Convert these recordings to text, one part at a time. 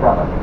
seven.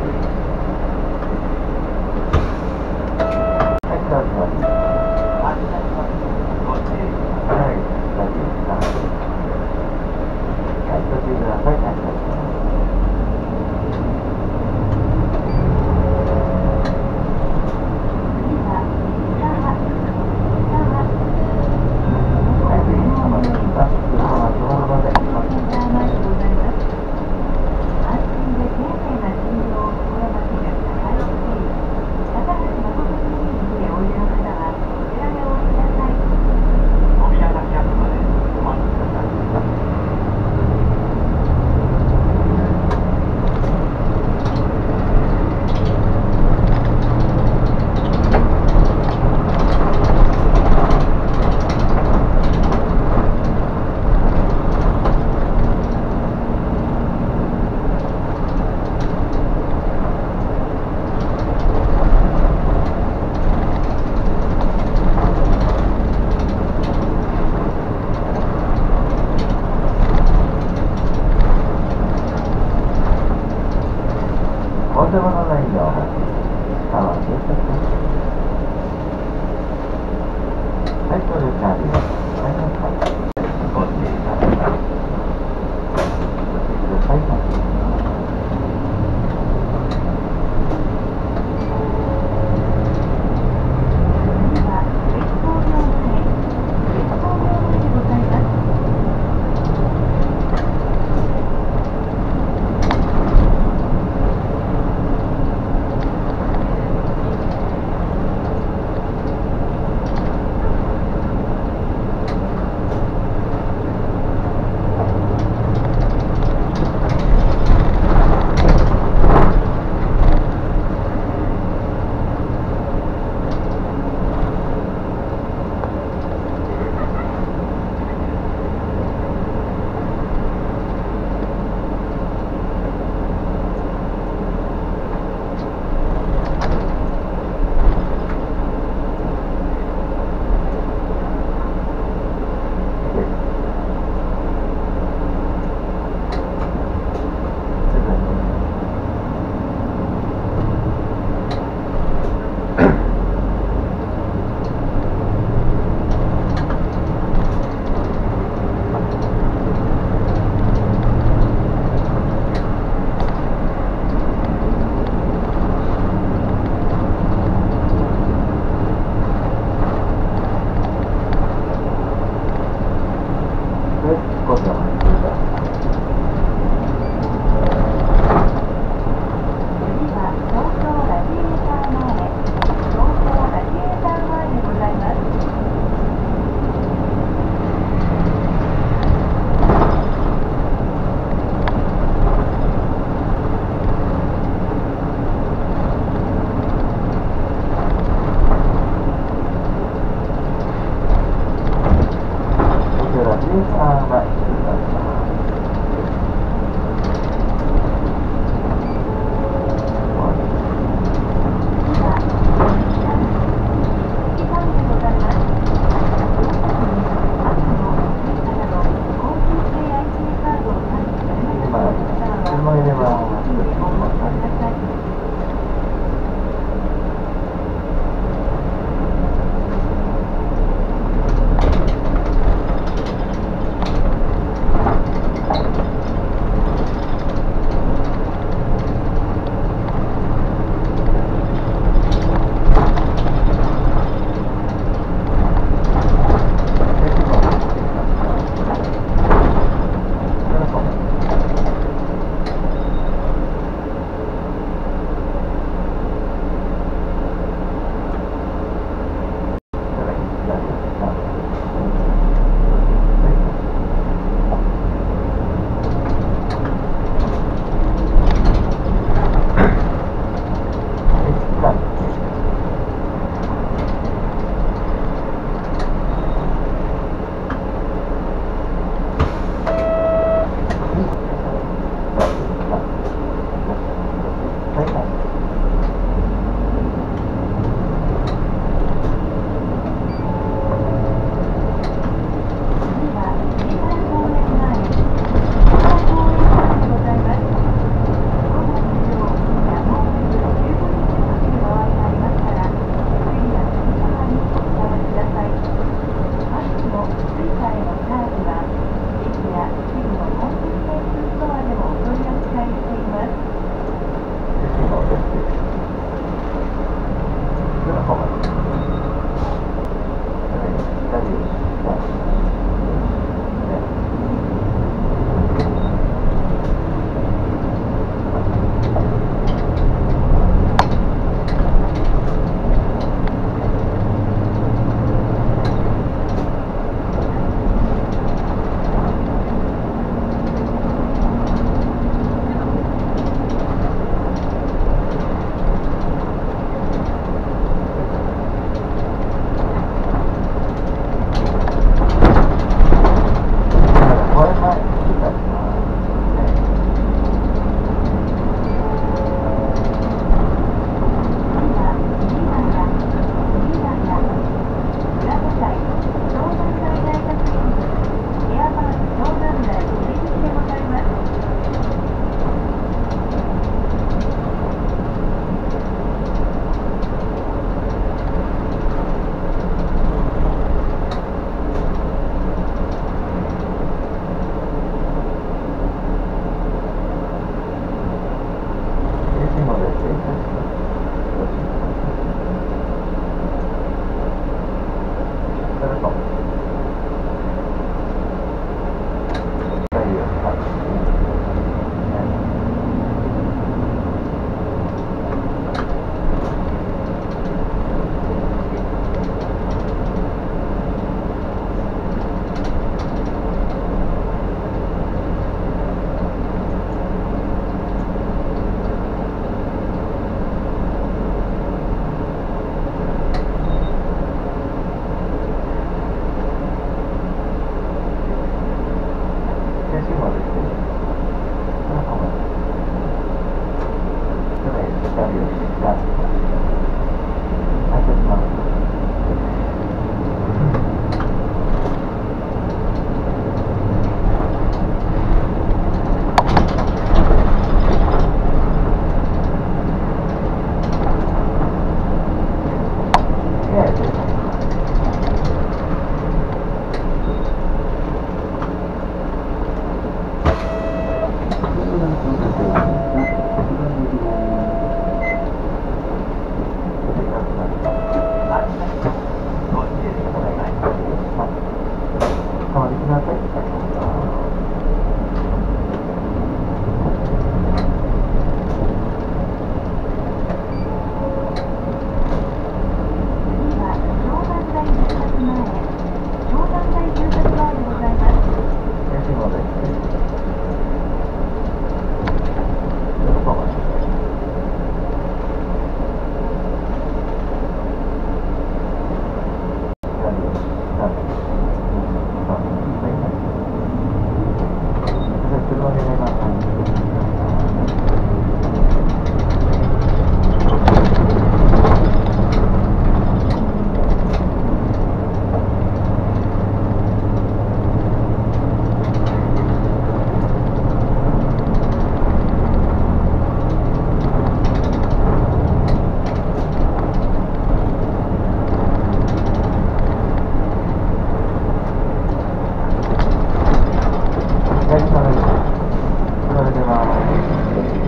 されてます。